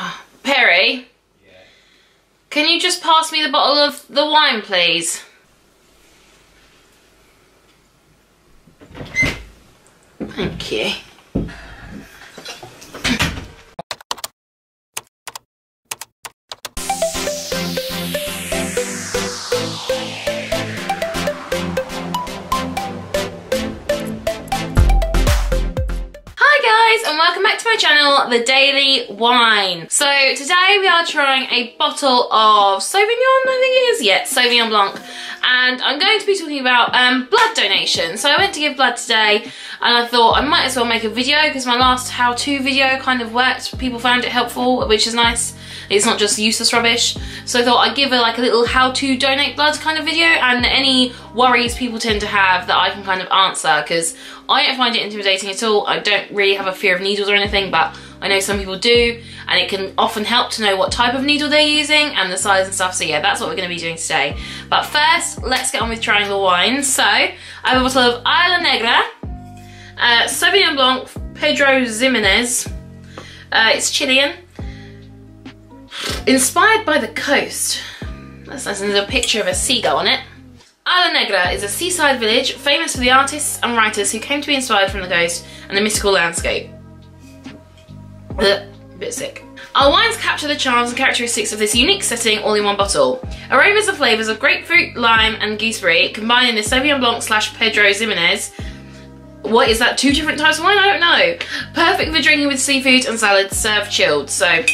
Oh, Perry? Yeah. Can you just pass me the bottle of the wine, please? Thank you. Channel, The Daily Wine. So today we are trying a bottle of Sauvignon, I think it is, yeah, Sauvignon Blanc. And I'm going to be talking about um, blood donation. So I went to give blood today and I thought I might as well make a video because my last how-to video kind of worked. People found it helpful, which is nice. It's not just useless rubbish. So I thought I'd give it like a little how to donate blood kind of video and any worries people tend to have that I can kind of answer because I don't find it intimidating at all. I don't really have a fear of needles or anything, but I know some people do, and it can often help to know what type of needle they're using and the size and stuff. So yeah, that's what we're going to be doing today. But first, let's get on with trying the wine. So I have a bottle of Isla Negra, uh, Sauvignon Blanc, Pedro Ximenez. Uh, it's Chilean. Inspired by the coast. That's nice, and there's a picture of a seagull on it. Isla Negra is a seaside village famous for the artists and writers who came to be inspired from the coast and the mystical landscape. Ugh, bit sick. Our wines capture the charms and characteristics of this unique setting all in one bottle. Aromas and flavours of grapefruit, lime and gooseberry combine in the Sauvignon Blanc slash Pedro Ximenez. What is that, two different types of wine? I don't know. Perfect for drinking with seafood and salads served chilled. So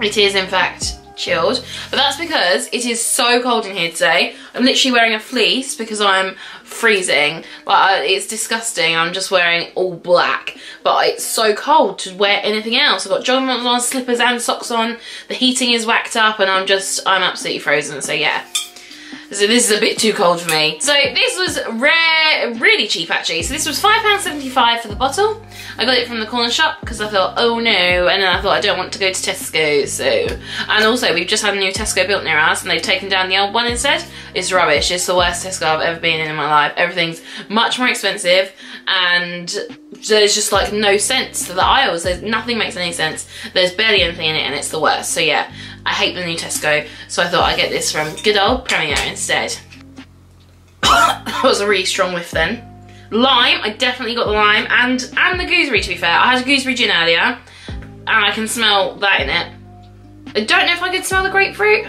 it is in fact chilled, but that's because it is so cold in here today. I'm literally wearing a fleece because I'm freezing, but it's disgusting. I'm just wearing all black, but it's so cold to wear anything else. I've got jogging on, slippers and socks on. The heating is whacked up and I'm just, I'm absolutely frozen, so yeah. So this is a bit too cold for me. So this was rare, really cheap actually. So this was £5.75 for the bottle. I got it from the corner shop because I thought, oh no, and then I thought I don't want to go to Tesco, so. And also we've just had a new Tesco built near us and they've taken down the old one instead. It's rubbish, it's the worst Tesco I've ever been in in my life. Everything's much more expensive and there's just like no sense to the aisles. There's nothing makes any sense. There's barely anything in it and it's the worst. So yeah, I hate the new Tesco. So I thought I'd get this from good old Premier instead. that was a really strong whiff then. Lime, I definitely got the lime and, and the gooseberry to be fair. I had a gooseberry gin earlier and I can smell that in it. I don't know if I could smell the grapefruit.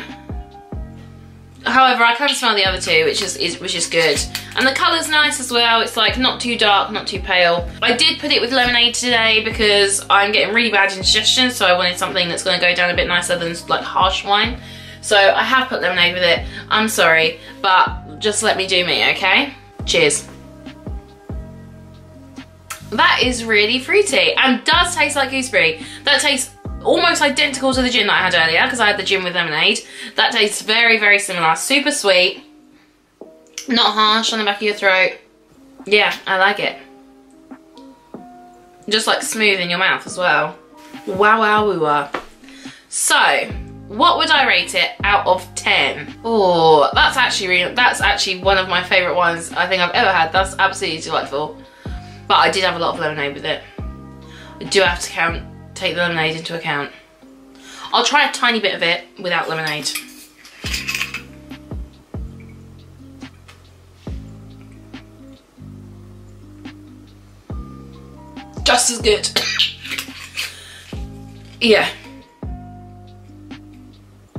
However, I can smell the other two, which is, is, which is good. And the colour's nice as well. It's like not too dark, not too pale. I did put it with lemonade today because I'm getting really bad indigestion, so I wanted something that's going to go down a bit nicer than like harsh wine. So I have put lemonade with it. I'm sorry, but just let me do me, okay? Cheers. That is really fruity and does taste like gooseberry. That tastes almost identical to the gin that I had earlier because I had the gin with lemonade. That tastes very, very similar. Super sweet. Not harsh on the back of your throat. Yeah, I like it. Just like smooth in your mouth as well. Wow, wow, woo, wow. So, what would I rate it out of 10? Oh, that's actually really, that's actually one of my favourite ones I think I've ever had. That's absolutely delightful. But I did have a lot of lemonade with it. I do have to count, take the lemonade into account. I'll try a tiny bit of it without lemonade. Just as good. yeah.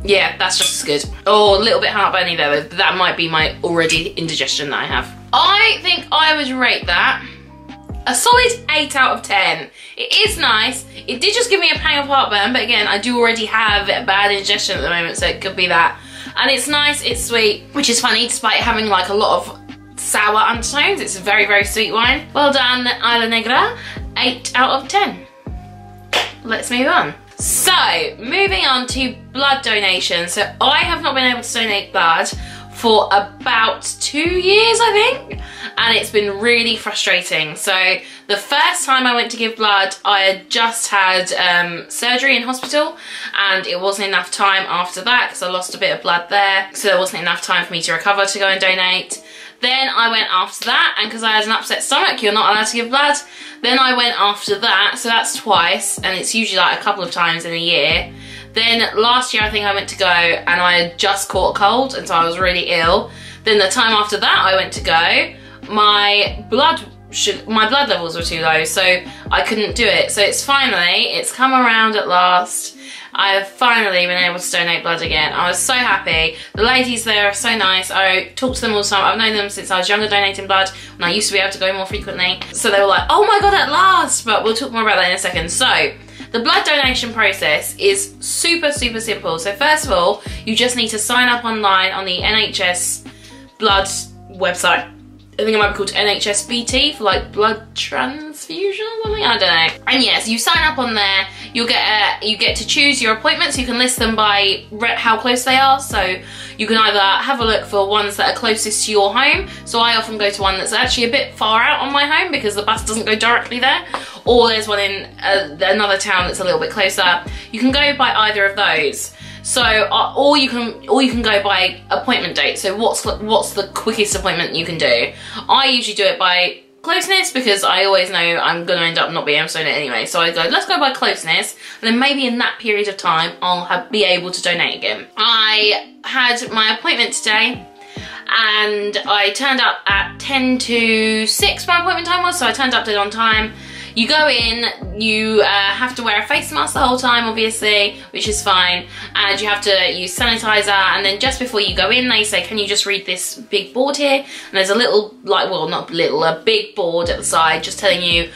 Yeah, that's just as good. Oh, a little bit heartburny though. That might be my already indigestion that I have. I think I would rate that a solid 8 out of 10. It is nice. It did just give me a pang of heartburn, but again, I do already have bad indigestion at the moment, so it could be that. And it's nice, it's sweet, which is funny despite having like a lot of sour undertones. It's a very, very sweet wine. Well done, Isla Negra. 8 out of 10. Let's move on. So, moving on to blood donation. So I have not been able to donate blood for about two years, I think. And it's been really frustrating. So the first time I went to give blood, I had just had um, surgery in hospital and it wasn't enough time after that because I lost a bit of blood there. So there wasn't enough time for me to recover to go and donate. Then I went after that, and because I had an upset stomach, you're not allowed to give blood. Then I went after that, so that's twice, and it's usually like a couple of times in a year. Then last year I think I went to go and I had just caught a cold and so I was really ill. Then the time after that I went to go, my blood my blood levels were too low so I couldn't do it. So it's finally, it's come around at last. I have finally been able to donate blood again. I was so happy. The ladies there are so nice. I talk to them all the time. I've known them since I was younger donating blood and I used to be able to go more frequently. So they were like, oh my god at last! But we'll talk more about that in a second. So, the blood donation process is super, super simple. So first of all, you just need to sign up online on the NHS blood website. I think it might be called NHSBT for like blood transfusion or something. I don't know. And yes, you sign up on there. You'll get a, you get to choose your appointments. You can list them by how close they are. So you can either have a look for ones that are closest to your home. So I often go to one that's actually a bit far out on my home because the bus doesn't go directly there or there's one in uh, another town that's a little bit closer. You can go by either of those. So, uh, or you can, or you can go by appointment date. So, what's what's the quickest appointment you can do? I usually do it by closeness because I always know I'm going to end up not being able to donate anyway. So I go, let's go by closeness, and then maybe in that period of time I'll have, be able to donate again. I had my appointment today and I turned up at 10 to 6 my appointment time was, so I turned up dead on time. You go in, you uh, have to wear a face mask the whole time, obviously, which is fine, and you have to use sanitizer, and then just before you go in, they say, can you just read this big board here? And there's a little, like, well, not little, a big board at the side just telling you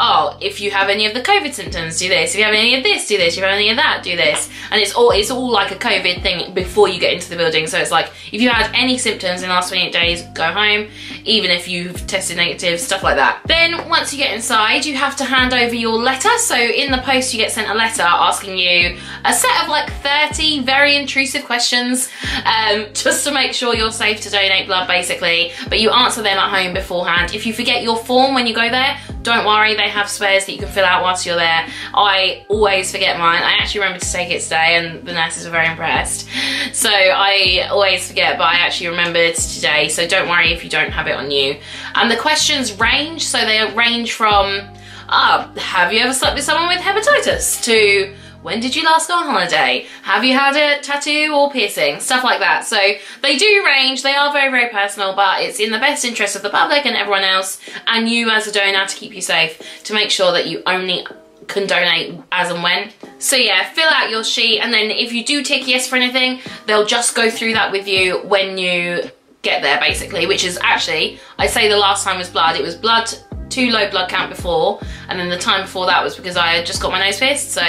oh, if you have any of the COVID symptoms, do this. If you have any of this, do this. If you have any of that, do this. And it's all it's all like a COVID thing before you get into the building. So it's like if you had any symptoms in the last 28 days, go home. Even if you've tested negative, stuff like that. Then once you get inside, you have to hand over your letter. So in the post, you get sent a letter asking you a set of like 30 very intrusive questions, um, just to make sure you're safe to donate blood, basically. But you answer them at home beforehand. If you forget your form when you go there, don't worry, they have spares that you can fill out whilst you're there. I always forget mine. I actually remember to take it today and the nurses were very impressed. So I always forget, but I actually remembered today, so don't worry if you don't have it on you. And the questions range, so they range from, uh, have you ever slept with someone with hepatitis? To when did you last go on holiday? Have you had a tattoo or piercing? Stuff like that. So they do range, they are very, very personal, but it's in the best interest of the public and everyone else and you as a donor to keep you safe, to make sure that you only can donate as and when. So yeah, fill out your sheet and then if you do tick yes for anything, they'll just go through that with you when you get there basically, which is actually, I say the last time was blood, it was blood, too low blood count before, and then the time before that was because I had just got my nose pierced, so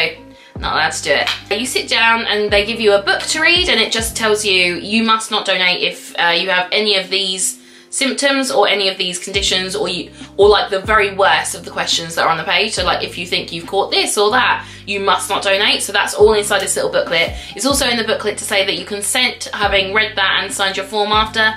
not allowed to do it. You sit down and they give you a book to read and it just tells you you must not donate if uh, you have any of these symptoms or any of these conditions or you or like the very worst of the questions that are on the page. So like if you think you've caught this or that you must not donate. So that's all inside this little booklet. It's also in the booklet to say that you consent having read that and signed your form after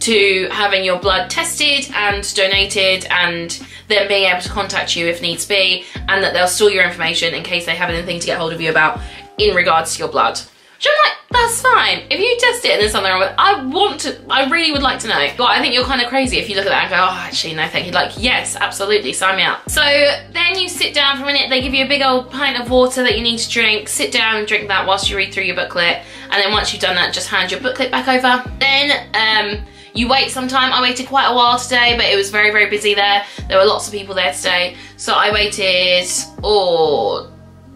to having your blood tested and donated and then being able to contact you if needs be and that they'll store your information in case they have anything to get hold of you about in regards to your blood. Which I'm like, that's fine. If you test it and there's something wrong with it, I want to, I really would like to know. But I think you're kind of crazy if you look at that and go, oh, actually, no, thank you. Like, yes, absolutely, sign me up. So then you sit down for a minute, they give you a big old pint of water that you need to drink. Sit down and drink that whilst you read through your booklet. And then once you've done that, just hand your booklet back over. Then, um, you wait some time. I waited quite a while today, but it was very, very busy there. There were lots of people there today. So I waited, oh,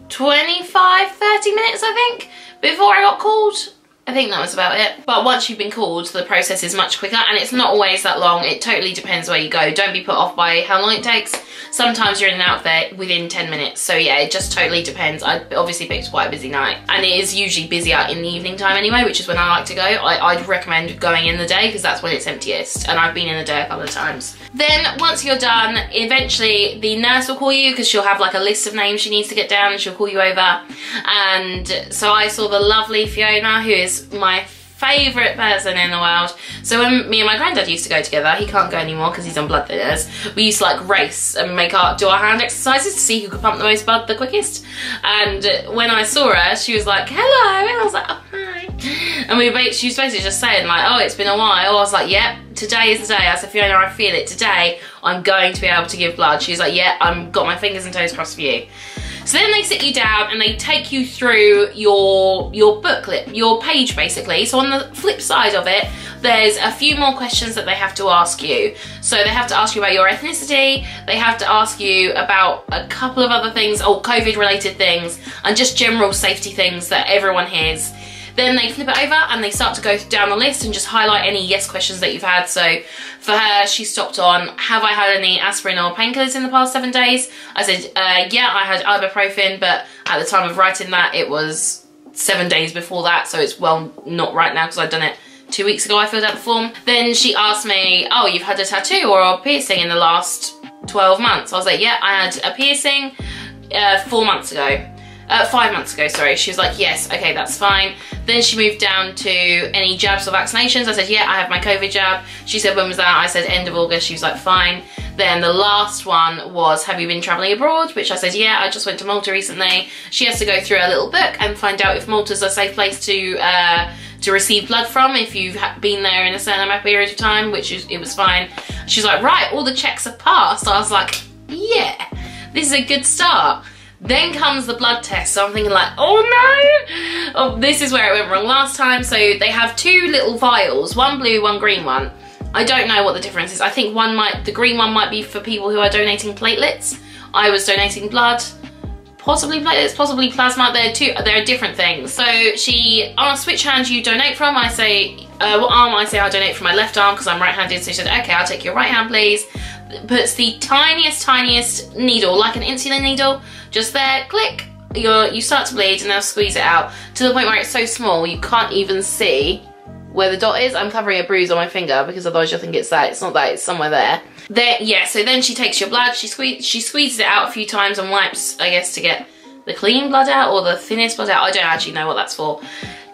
25, 30 minutes, I think, before I got called. I think that was about it. But once you've been called, the process is much quicker and it's not always that long. It totally depends where you go. Don't be put off by how long it takes. Sometimes you're in and out there within 10 minutes. So yeah, it just totally depends. I obviously picked quite a busy night and it is usually busier in the evening time anyway, which is when I like to go. I, would recommend going in the day because that's when it's emptiest and I've been in the day a couple of times. Then once you're done, eventually the nurse will call you because she'll have like a list of names she needs to get down and she'll call you over. And so I saw the lovely Fiona who is my favourite person in the world. So when me and my granddad used to go together, he can't go anymore because he's on blood thinners, we used to like race and make our, do our hand exercises to see who could pump the most blood the quickest. And when I saw her, she was like, hello, and I was like, oh, hi. And we she was basically just saying like, oh, it's been a while. I was like, yep, today is the day. I said, Fiona, I feel it. Today, I'm going to be able to give blood. She's like, yeah, I've got my fingers and toes crossed for you. So then they sit you down and they take you through your your booklet, your page basically. So on the flip side of it, there's a few more questions that they have to ask you. So they have to ask you about your ethnicity, they have to ask you about a couple of other things, or COVID related things, and just general safety things that everyone hears. Then they flip it over and they start to go down the list and just highlight any yes questions that you've had. So for her, she stopped on, have I had any aspirin or painkillers in the past seven days? I said, uh, yeah, I had ibuprofen, but at the time of writing that, it was seven days before that. So it's well, not right now because I'd done it two weeks ago I filled out the form. Then she asked me, oh, you've had a tattoo or a piercing in the last 12 months. I was like, yeah, I had a piercing uh, four months ago. Uh, five months ago, sorry. She was like, yes, okay, that's fine. Then she moved down to any jabs or vaccinations. I said, yeah, I have my COVID jab. She said, when was that? I said, end of August. She was like, fine. Then the last one was, have you been traveling abroad? Which I said, yeah, I just went to Malta recently. She has to go through a little book and find out if Malta's a safe place to uh, to receive blood from if you've been there in a certain amount of period of time, which is, it was fine. She's like, right, all the checks are passed. I was like, yeah, this is a good start. Then comes the blood test, so I'm thinking like, oh no! Oh, this is where it went wrong last time. So they have two little vials, one blue, one green one. I don't know what the difference is. I think one might, the green one might be for people who are donating platelets. I was donating blood possibly platelets, possibly plasma. They're two. They're different things. So she asked which hand you donate from. I say uh, what arm. I say I donate from my left arm because I'm right-handed. So she said, okay, I'll take your right hand, please. Puts the tiniest, tiniest needle, like an insulin needle, just there. Click. you you start to bleed and they'll squeeze it out to the point where it's so small you can't even see where the dot is. I'm covering a bruise on my finger because otherwise you'll think it's that. It's not that, it's somewhere there. There, yeah, so then she takes your blood, she, squeeze, she squeezes it out a few times and wipes, I guess, to get the clean blood out or the thinnest blood out. I don't actually know what that's for.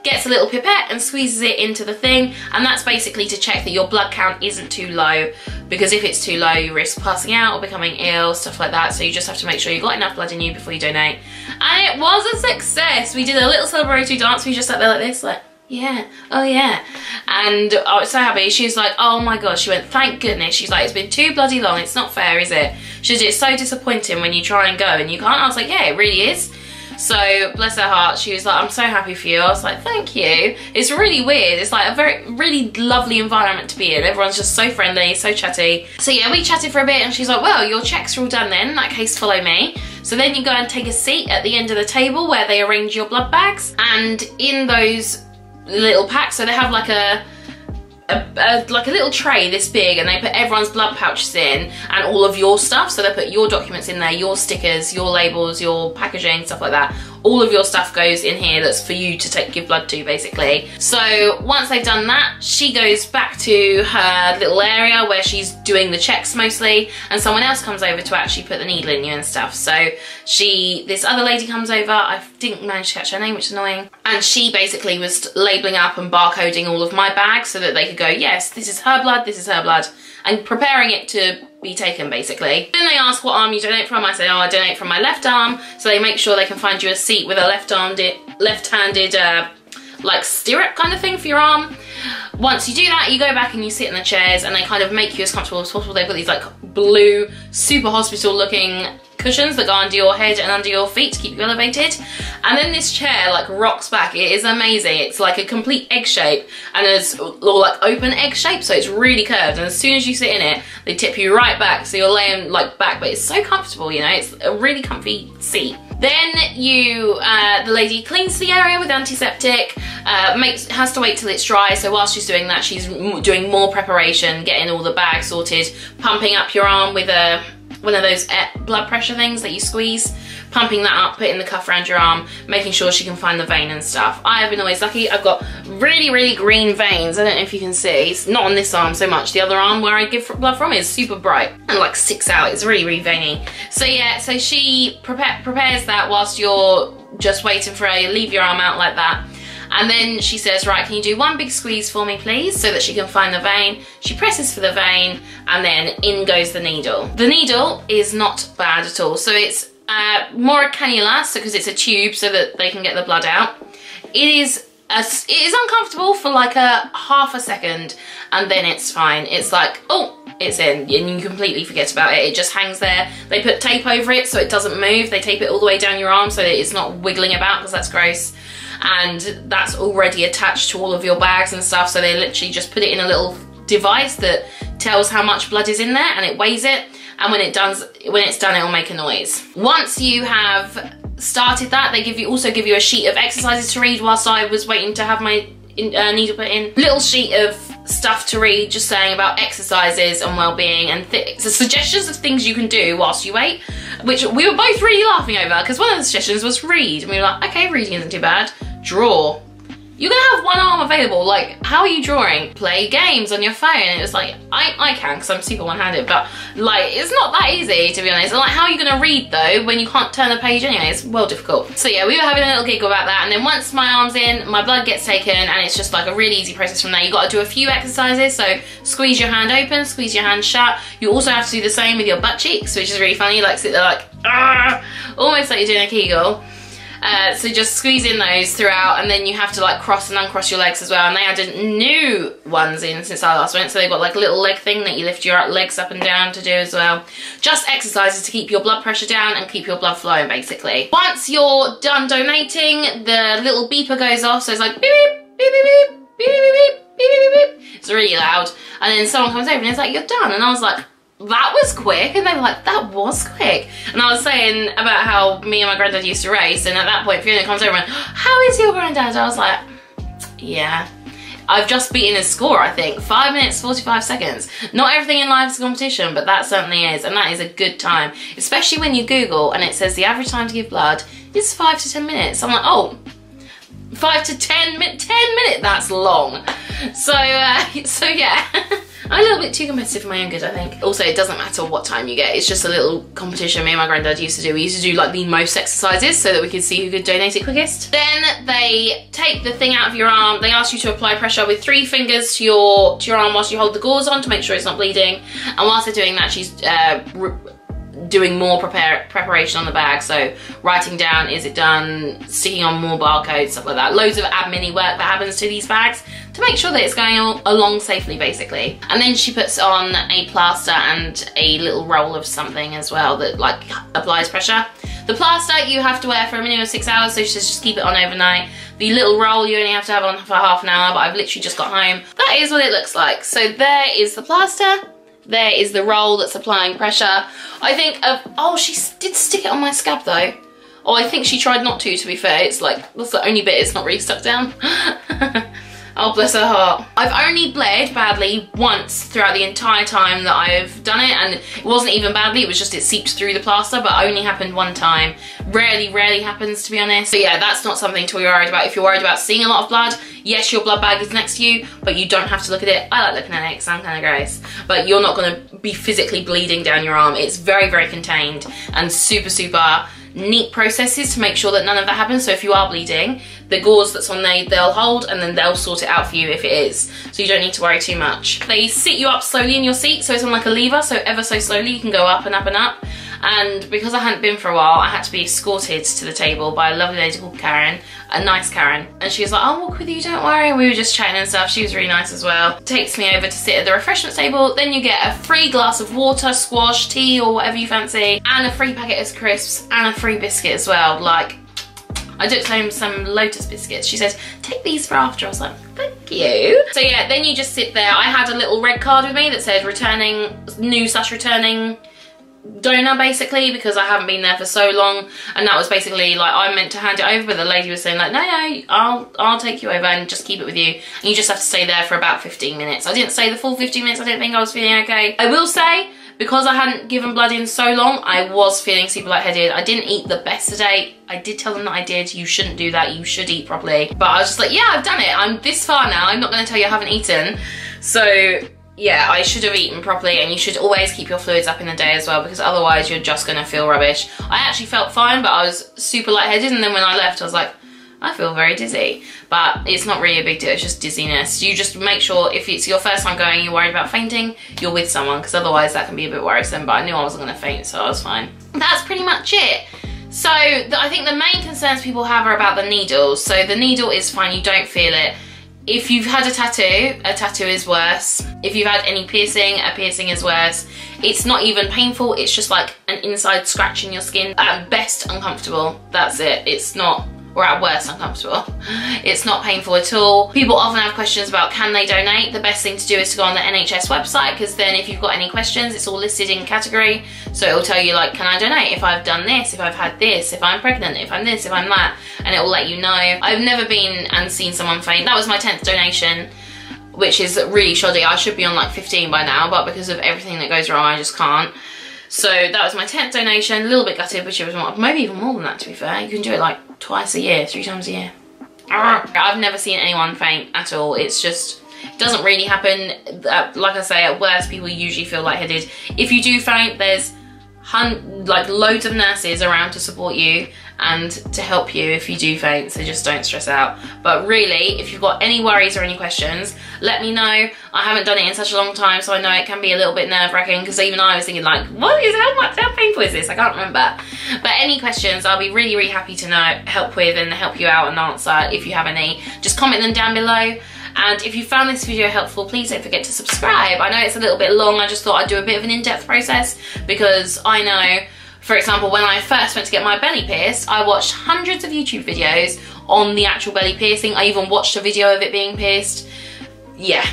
Gets a little pipette and squeezes it into the thing and that's basically to check that your blood count isn't too low because if it's too low you risk passing out or becoming ill, stuff like that. So you just have to make sure you've got enough blood in you before you donate. And it was a success. We did a little celebratory dance. We just sat there like this, like yeah, oh yeah. And oh, I was so happy. She was like, oh my god. She went, thank goodness. She's like, it's been too bloody long. It's not fair, is it? She said, it's so disappointing when you try and go and you can't. I was like, yeah, it really is. So bless her heart, she was like, I'm so happy for you. I was like, thank you. It's really weird. It's like a very, really lovely environment to be in. Everyone's just so friendly, so chatty. So yeah, we chatted for a bit and she's like, well, your checks are all done then. In that case, follow me. So then you go and take a seat at the end of the table where they arrange your blood bags. And in those little packs. So they have like a, a, a, like a little tray this big and they put everyone's blood pouches in and all of your stuff. So they put your documents in there, your stickers, your labels, your packaging, stuff like that all of your stuff goes in here that's for you to take give blood to basically. So once they've done that, she goes back to her little area where she's doing the checks mostly and someone else comes over to actually put the needle in you and stuff. So she, this other lady comes over, I didn't manage to catch her name which is annoying, and she basically was labelling up and barcoding all of my bags so that they could go, yes, this is her blood, this is her blood, and preparing it to be taken basically. Then they ask what arm you donate from. I say, oh, I donate from my left arm. So they make sure they can find you a seat with a left-armed, left-handed uh, like stirrup kind of thing for your arm. Once you do that, you go back and you sit in the chairs and they kind of make you as comfortable as possible. They've got these like blue, super hospital looking cushions that go under your head and under your feet to keep you elevated. And then this chair like rocks back. It is amazing. It's like a complete egg shape and it's all like open egg shape. So it's really curved. And as soon as you sit in it, they tip you right back. So you're laying like back, but it's so comfortable, you know, it's a really comfy seat. Then you, uh, the lady cleans the area with antiseptic, uh, makes, has to wait till it's dry. So while she's doing that, she's doing more preparation, getting all the bags sorted, pumping up your arm with a one of those blood pressure things that you squeeze, pumping that up, putting the cuff around your arm, making sure she can find the vein and stuff. I have been always lucky. I've got really, really green veins. I don't know if you can see. It's not on this arm so much. The other arm where I give blood from is super bright and like sticks out. It's really, really veiny. So yeah, so she prepare, prepares that whilst you're just waiting for her. You leave your arm out like that. And then she says, right, can you do one big squeeze for me, please, so that she can find the vein. She presses for the vein, and then in goes the needle. The needle is not bad at all. So it's uh, more a cannula, so because it's a tube so that they can get the blood out. It is as it is uncomfortable for like a half a second and then it's fine. It's like, oh, it's in and you completely forget about it. It just hangs there. They put tape over it so it doesn't move. They tape it all the way down your arm so that it's not wiggling about because that's gross. And that's already attached to all of your bags and stuff. So they literally just put it in a little device that tells how much blood is in there and it weighs it. And when it does, when it's done, it will make a noise. Once you have started that, they give you also give you a sheet of exercises to read whilst I was waiting to have my uh, needle put in. Little sheet of stuff to read just saying about exercises and well-being and so suggestions of things you can do whilst you wait, which we were both really laughing over because one of the suggestions was read. And we were like, okay, reading isn't too bad. Draw. You're gonna have one arm available, like, how are you drawing? Play games on your phone. And it's like, I, I can, because I'm super one-handed, but, like, it's not that easy, to be honest. And, like, how are you gonna read, though, when you can't turn the page anyway? It's well difficult. So, yeah, we were having a little giggle about that, and then once my arm's in, my blood gets taken, and it's just, like, a really easy process from there. You gotta do a few exercises, so squeeze your hand open, squeeze your hand shut. You also have to do the same with your butt cheeks, which is really funny. Like, sit there like, ah, almost like you're doing a Kegel. Uh, so just squeeze in those throughout and then you have to like cross and uncross your legs as well and they added new ones in since I last went so they've got like a little leg thing that you lift your legs up and down to do as well. Just exercises to keep your blood pressure down and keep your blood flowing basically. Once you're done donating the little beeper goes off so it's like beep beep beep beep beep beep beep beep beep beep beep it's really loud and then someone comes over and it's like you're done and I was like that was quick. And they were like that was quick. And I was saying about how me and my granddad used to race. And at that point Fiona comes over and how is your granddad? I was like yeah. I've just beaten his score I think. 5 minutes 45 seconds. Not everything in life is a competition but that certainly is. And that is a good time. Especially when you google and it says the average time to give blood is 5 to 10 minutes. I'm like oh 5 to 10 minutes 10 minutes that's long. So uh, so yeah I'm a little bit too competitive for my own good, I think. Also, it doesn't matter what time you get. It's just a little competition me and my granddad used to do. We used to do like the most exercises so that we could see who could donate it quickest. Then they take the thing out of your arm. They ask you to apply pressure with three fingers to your to your arm whilst you hold the gauze on to make sure it's not bleeding. And whilst they're doing that, she's uh, doing more prepare preparation on the bag. So writing down, is it done, sticking on more barcodes, stuff like that. Loads of admin work that happens to these bags to make sure that it's going along safely basically. And then she puts on a plaster and a little roll of something as well that like applies pressure. The plaster you have to wear for a minimum of six hours, so she says just keep it on overnight. The little roll you only have to have on for half an hour, but I've literally just got home. That is what it looks like. So there is the plaster. There is the roll that's applying pressure. I think of, oh, she did stick it on my scab though. Oh, I think she tried not to, to be fair. It's like, that's the only bit it's not really stuck down. Oh, bless her heart. I've only bled badly once throughout the entire time that I've done it, and it wasn't even badly, it was just it seeped through the plaster, but only happened one time. Rarely, rarely happens, to be honest. So yeah, that's not something to be worried about. If you're worried about seeing a lot of blood, yes, your blood bag is next to you, but you don't have to look at it. I like looking at it because I'm kind of gross. But you're not going to be physically bleeding down your arm. It's very, very contained and super, super neat processes to make sure that none of that happens. So if you are bleeding, the gauze that's on there, they'll hold and then they'll sort it out for you if it is. So you don't need to worry too much. They sit you up slowly in your seat, so it's on like a lever, so ever so slowly you can go up and up and up. And because I hadn't been for a while, I had to be escorted to the table by a lovely lady called Karen, a nice Karen. And she was like, oh, I'll walk with you, don't worry. We were just chatting and stuff. She was really nice as well. Takes me over to sit at the refreshment table. Then you get a free glass of water, squash, tea, or whatever you fancy, and a free packet of crisps, and a free biscuit as well. Like, I took home some Lotus biscuits. She said, take these for after. I was like, thank you. So yeah, then you just sit there. I had a little red card with me that said returning, new slash returning donor basically because I haven't been there for so long and that was basically like I meant to hand it over but the lady was saying like no no I'll I'll take you over and just keep it with you and you just have to stay there for about 15 minutes I didn't stay the full 15 minutes I didn't think I was feeling okay I will say because I hadn't given blood in so long, I was feeling super lightheaded. I didn't eat the best today. I did tell them that I did. You shouldn't do that. You should eat properly. But I was just like, yeah, I've done it. I'm this far now. I'm not going to tell you I haven't eaten. So yeah, I should have eaten properly and you should always keep your fluids up in the day as well because otherwise you're just gonna feel rubbish. I actually felt fine, but I was super lightheaded and then when I left, I was like, I feel very dizzy. But it's not really a big deal, it's just dizziness. You just make sure if it's your first time going, you're worried about fainting, you're with someone because otherwise that can be a bit worrisome. But I knew I wasn't gonna faint, so I was fine. That's pretty much it. So I think the main concerns people have are about the needles. So the needle is fine, you don't feel it. If you've had a tattoo, a tattoo is worse. If you've had any piercing, a piercing is worse. It's not even painful, it's just like an inside scratch in your skin. At best uncomfortable, that's it. It's not or at worst uncomfortable. It's not painful at all. People often have questions about can they donate. The best thing to do is to go on the NHS website because then if you've got any questions, it's all listed in category. So it'll tell you like, can I donate if I've done this, if I've had this, if I'm pregnant, if I'm this, if I'm that, and it will let you know. I've never been and seen someone faint. That was my 10th donation which is really shoddy. I should be on like 15 by now, but because of everything that goes wrong, I just can't. So that was my 10th donation, a little bit gutted, which was more, maybe even more than that to be fair. You can do it like twice a year, three times a year. I've never seen anyone faint at all. It's just, it doesn't really happen. Uh, like I say, at worst, people usually feel lightheaded. If you do faint, there's like loads of nurses around to support you and to help you if you do faint, so just don't stress out. But really, if you've got any worries or any questions, let me know. I haven't done it in such a long time, so I know it can be a little bit nerve-wracking because even I was thinking like, what is, how much, how painful is this? I can't remember. But any questions, I'll be really, really happy to know, help with and help you out and answer if you have any. Just comment them down below. And if you found this video helpful, please don't forget to subscribe. I know it's a little bit long, I just thought I'd do a bit of an in-depth process because I know for example, when I first went to get my belly pierced, I watched hundreds of YouTube videos on the actual belly piercing. I even watched a video of it being pierced. Yeah,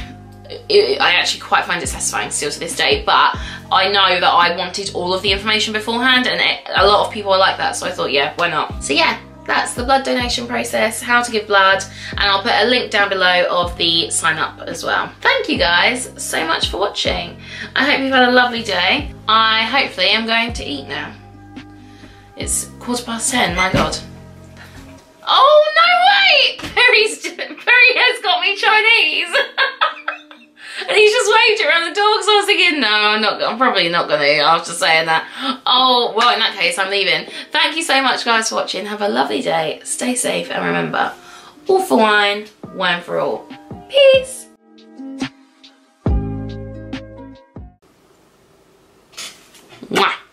it, I actually quite find it satisfying still to this day, but I know that I wanted all of the information beforehand and it, a lot of people are like that, so I thought, yeah, why not? So yeah, that's the blood donation process, how to give blood, and I'll put a link down below of the sign up as well. Thank you guys so much for watching. I hope you've had a lovely day. I hopefully am going to eat now. It's quarter past ten, my god. Oh no way! Perry's, Perry has got me Chinese! and he's just waved it around the door so I was thinking, no, I'm not, I'm probably not gonna after saying that. Oh, well in that case, I'm leaving. Thank you so much guys for watching. Have a lovely day, stay safe, and remember, all for wine, wine for all. Peace! Mwah!